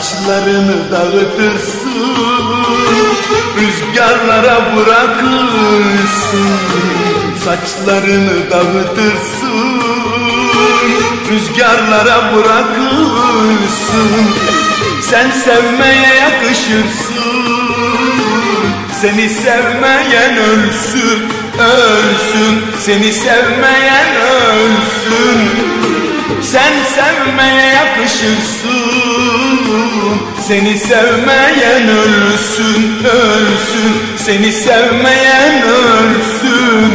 Saçlarını dağıtırsın Rüzgarlara bırakırsın. Saçlarını dağıtırsın Rüzgarlara bırakırsın. Sen sevmeye yakışırsın Seni sevmeyen ölsün, ölsün. Seni sevmeyen ölsün. Sen sevmeye yakışırsın Seni sevmeyen ölsün, ölsün. Seni sevmeyen ölsün.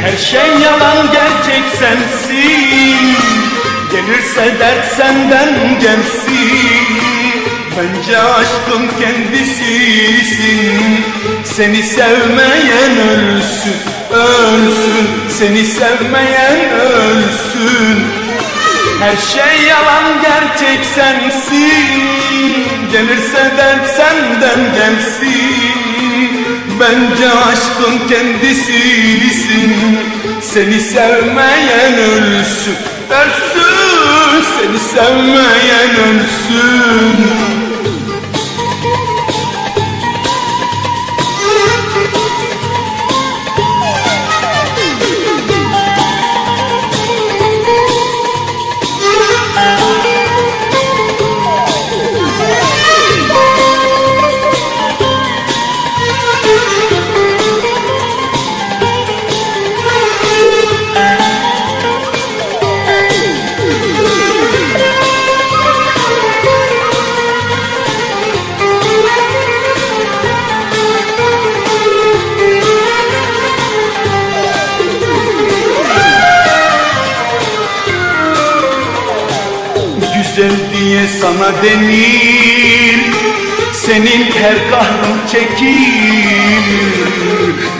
Her şey yalan gerçek sensin. Gelirse dert senden gelsin. Bence aşkın kendisisin. Seni sevmeyen ölsün, ölsün. Seni sevmeyen ölsün Her şey yalan gerçek sensin. Gelirse dert senden gelsin. Bence aşkın kendisisin Seni sevmeyen ölsün Ölsün. Seni sevmeyen ölsün Güzel diye sana denir. Senin her kahrın çekir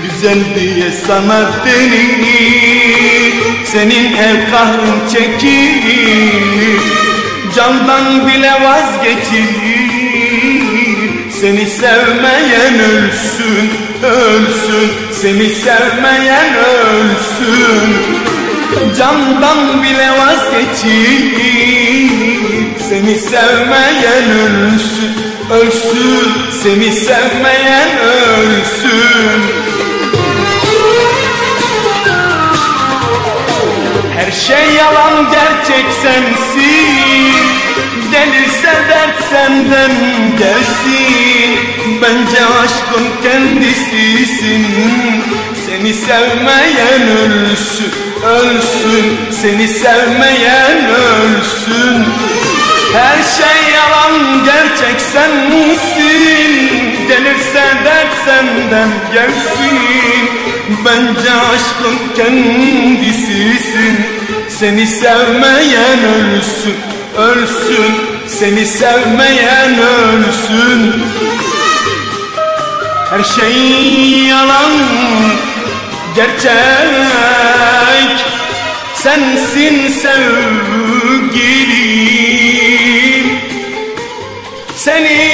Güzel diye sana denir. Senin her kahrın çekir Candan bile vazgeçilir. Seni sevmeyen ölsün, ölsün. Seni sevmeyen ölsün. Candan bile vazgeçir Seni sevmeyen ölsün Ölsün. Seni sevmeyen ölsün. Her şey yalan gerçek sensin. Gelirse dert senden gelsin. Bence aşkın kendisisin. Seni sevmeyen ölsün, ölsün. Seni sevmeyen ölsün Her şey yalan gerçek sensin Gelirse dert senden gelsin. Bence aşkın kendisisin. Seni sevmeyen ölsün, ölsün. Seni sevmeyen ölsün. Her şey yalan gerçek. Sensin sevgilim Seni